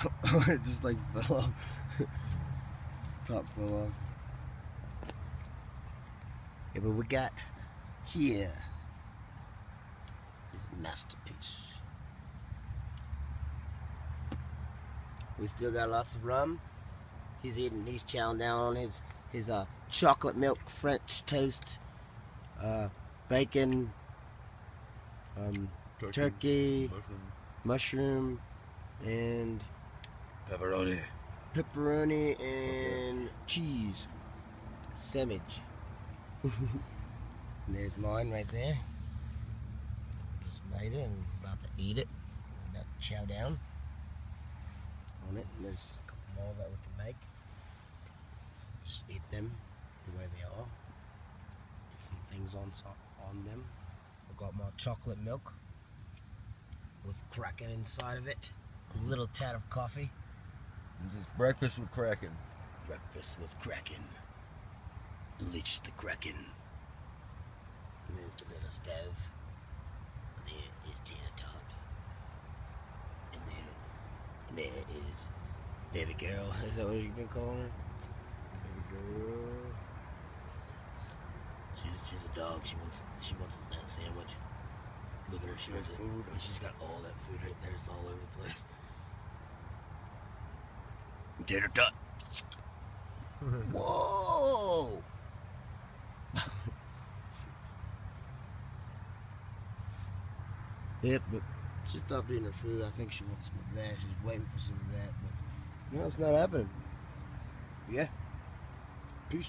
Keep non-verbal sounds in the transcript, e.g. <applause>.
<laughs> it just like fell off. <laughs> Top fell off. Yeah, but we got here is masterpiece. We still got lots of rum. He's eating, he's chowing down on his his uh, chocolate milk French toast, uh, bacon, um, Turkey. turkey, Mushroom. mushroom, and Pepperoni. pepperoni and cheese. Sandwich. <laughs> there's mine right there. Just made it and about to eat it. About to chow down on it. And there's a couple more that we can make. Just eat them the way they are. Some things on so- on them. I've got my chocolate milk with Kraken inside of it. A little tad of coffee. This is breakfast with Kraken. Breakfast with Kraken. Unleash the Kraken. And there's the little stove. And there is Tina Tot. And there, and there is Baby Girl. Is that what you've been calling her? Baby Girl. She's, she's a dog. She wants she wants that sandwich. Look at her. She wants food. And she's got all that food right there. It's all over the place. Tater tot. <laughs> Whoa! <laughs> yep, but she stopped eating her food. I think she wants some of that. She's waiting for some of that, but no, it's not happening. Yeah. Peace.